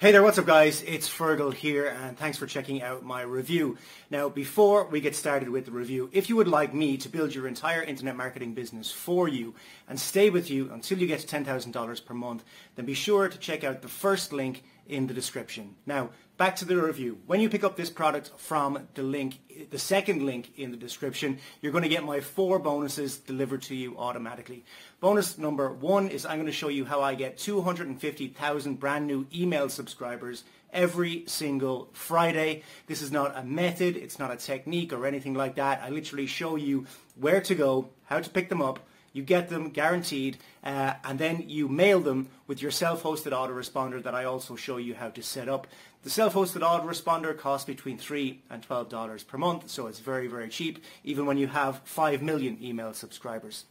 Hey there, what's up guys? It's Fergal here and thanks for checking out my review. Now before we get started with the review, if you would like me to build your entire internet marketing business for you and stay with you until you get to $10,000 per month, then be sure to check out the first link in the description. Now, back to the review. When you pick up this product from the link, the second link in the description, you're going to get my four bonuses delivered to you automatically. Bonus number one is I'm going to show you how I get 250,000 brand new email subscribers every single Friday. This is not a method, it's not a technique or anything like that. I literally show you where to go, how to pick them up, you get them guaranteed, uh, and then you mail them with your self-hosted autoresponder that I also show you how to set up. The self-hosted autoresponder costs between 3 and $12 per month, so it's very, very cheap, even when you have 5 million email subscribers.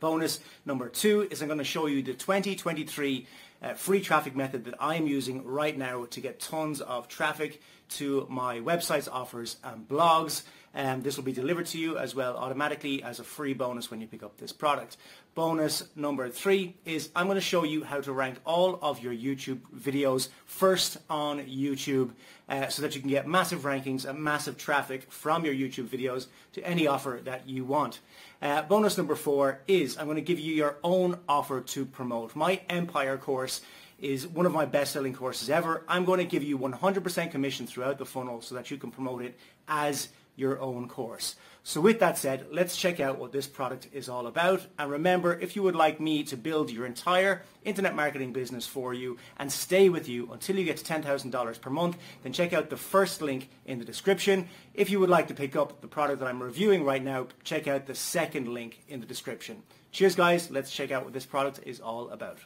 Bonus number two is I'm going to show you the 2023 uh, free traffic method that I am using right now to get tons of traffic to my websites, offers and blogs. And this will be delivered to you as well automatically as a free bonus when you pick up this product. Bonus number three is I'm going to show you how to rank all of your YouTube videos first on YouTube uh, so that you can get massive rankings and massive traffic from your YouTube videos to any offer that you want. Uh, bonus number four is I'm going to give you your own offer to promote. My Empire course is one of my best-selling courses ever. I'm going to give you 100% commission throughout the funnel so that you can promote it as your own course. So with that said, let's check out what this product is all about. And remember, if you would like me to build your entire internet marketing business for you and stay with you until you get to $10,000 per month, then check out the first link in the description. If you would like to pick up the product that I'm reviewing right now, check out the second link in the description. Cheers guys, let's check out what this product is all about.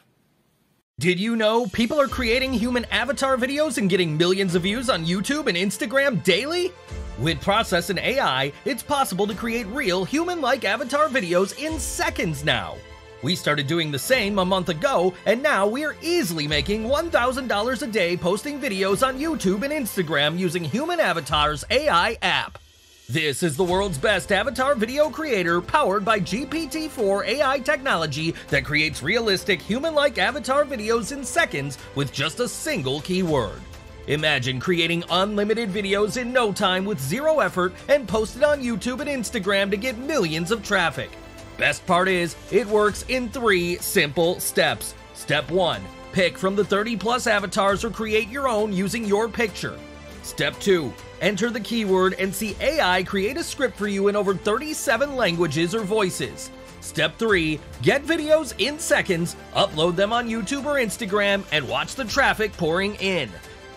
Did you know people are creating human avatar videos and getting millions of views on YouTube and Instagram daily? With Process and AI, it's possible to create real human-like avatar videos in seconds now. We started doing the same a month ago, and now we are easily making $1,000 a day posting videos on YouTube and Instagram using Human Avataar's AI app. This is the world's best avatar video creator powered by GPT-4 AI technology that creates realistic human-like avatar videos in seconds with just a single keyword. Imagine creating unlimited videos in no time with zero effort and post it on YouTube and Instagram to get millions of traffic. Best part is, it works in three simple steps. Step 1. Pick from the 30 plus avatars or create your own using your picture. Step 2. Enter the keyword and see AI create a script for you in over 37 languages or voices. Step 3. Get videos in seconds, upload them on YouTube or Instagram, and watch the traffic pouring in.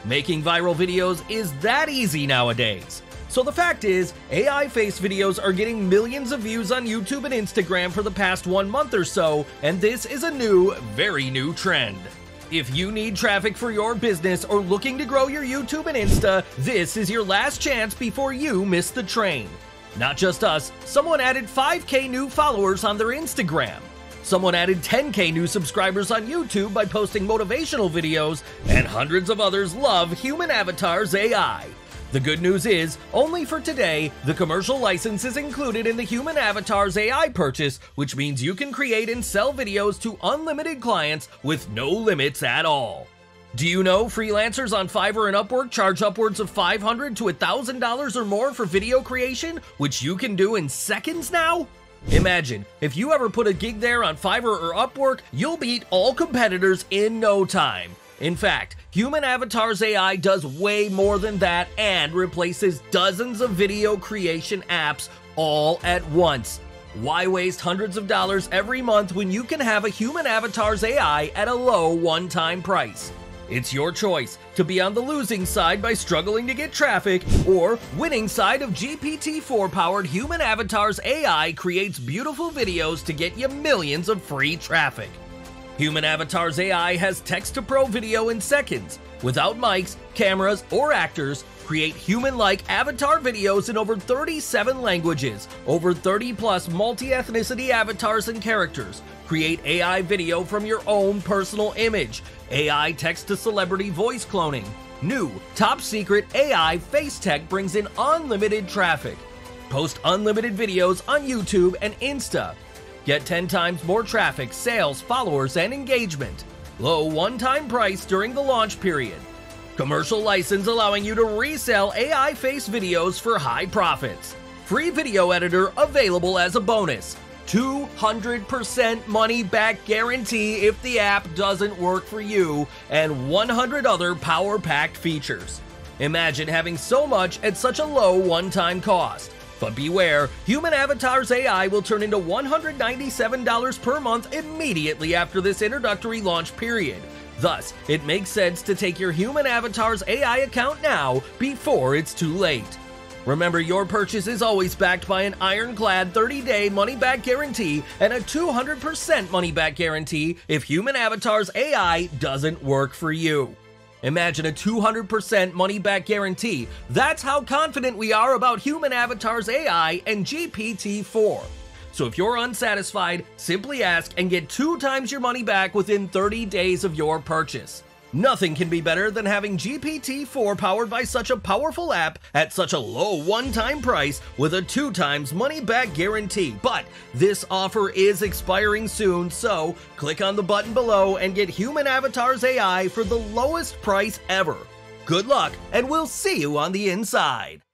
Making viral videos is that easy nowadays. So the fact is, AI face videos are getting millions of views on YouTube and Instagram for the past one month or so, and this is a new, very new trend. If you need traffic for your business or looking to grow your YouTube and Insta, this is your last chance before you miss the train. Not just us, someone added 5k new followers on their Instagram. Someone added 10k new subscribers on YouTube by posting motivational videos, and hundreds of others love Human Avataar's AI. The good news is, only for today, the commercial license is included in the Human Avataar's AI purchase, which means you can create and sell videos to unlimited clients with no limits at all. Do you know freelancers on Fiverr and Upwork charge upwards of $500 to $1,000 or more for video creation, which you can do in seconds now? Imagine, if you ever put a gig there on Fiverr or Upwork, you'll beat all competitors in no time. In fact, Human Avataar's AI does way more than that and replaces dozens of video creation apps all at once. Why waste hundreds of dollars every month when you can have a Human Avataar's AI at a low one time price? It's your choice to be on the losing side by struggling to get traffic, or winning side of GPT-4 powered Human Avataar's AI creates beautiful videos to get you millions of free traffic. Human Avataar's AI has text to pro video in seconds. Without mics, cameras, or actors, create human like avatar videos in over 37 languages, over 30 plus multi ethnicity avatars and characters. Create AI video from your own personal image. AI text to celebrity voice cloning. New, top secret AI face tech brings in unlimited traffic. Post unlimited videos on YouTube and Insta. Get 10 times more traffic, sales, followers, and engagement. Low one time price during the launch period. Commercial license allowing you to resell AI face videos for high profits. Free video editor available as a bonus. 200% money back guarantee if the app doesn't work for you, and 100 other power packed features. Imagine having so much at such a low one time cost. But beware, Human Avataars AI will turn into $197 per month immediately after this introductory launch period. Thus, it makes sense to take your Human Avataars AI account now before it's too late. Remember, your purchase is always backed by an ironclad 30 day money back guarantee and a 200% money back guarantee if Human Avataars AI doesn't work for you. Imagine a 200% money back guarantee. That's how confident we are about Human Avataars AI and GPT 4. So if you're unsatisfied, simply ask and get two times your money back within 30 days of your purchase. Nothing can be better than having GPT-4 powered by such a powerful app at such a low one-time price with a two times money-back guarantee. But this offer is expiring soon, so click on the button below and get Human Avataars AI for the lowest price ever. Good luck, and we'll see you on the inside.